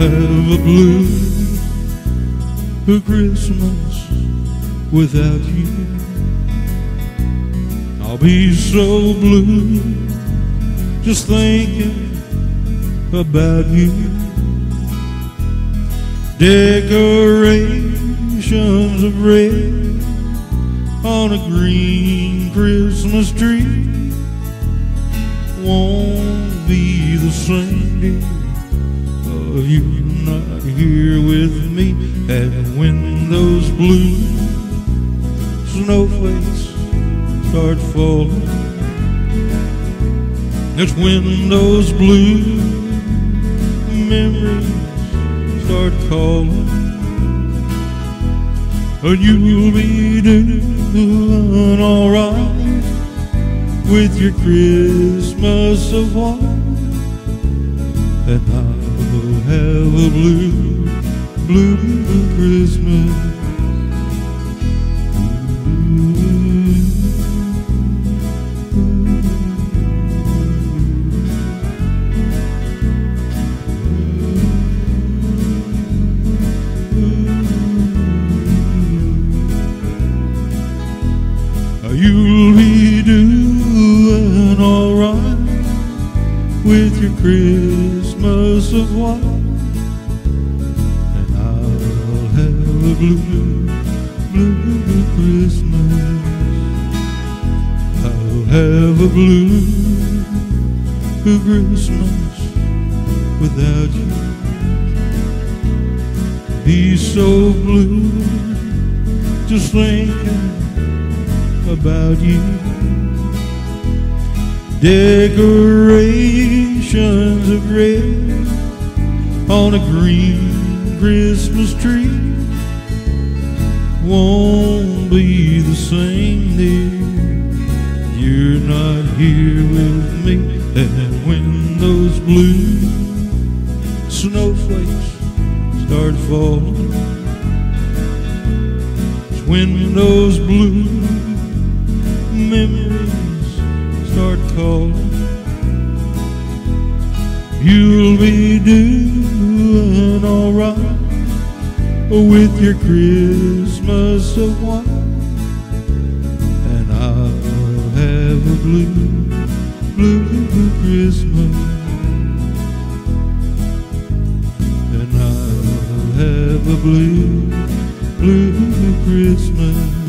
a blue Christmas without you. I'll be so blue just thinking about you. Decorations of red on a green Christmas tree won't be the same dear of you not here with me and when those blue snowflakes start falling it's when those blue memories start calling. And you'll be doing alright with your Christmas of white. And I'll a blue, blue Christmas. You'll be doing alright with your Christmas of white, a blue, blue Christmas. I'll have a blue, blue Christmas without you. Be so blue, just thinking about you. Decorations of red on a green Christmas tree won't be the same dear. You're not here with me, and when those blue snowflakes start falling, it's when those blue memories start calling. You'll be doing alright with your Christmas of wine, and I'll have a blue, blue, blue Christmas, and I'll have a blue, blue Christmas.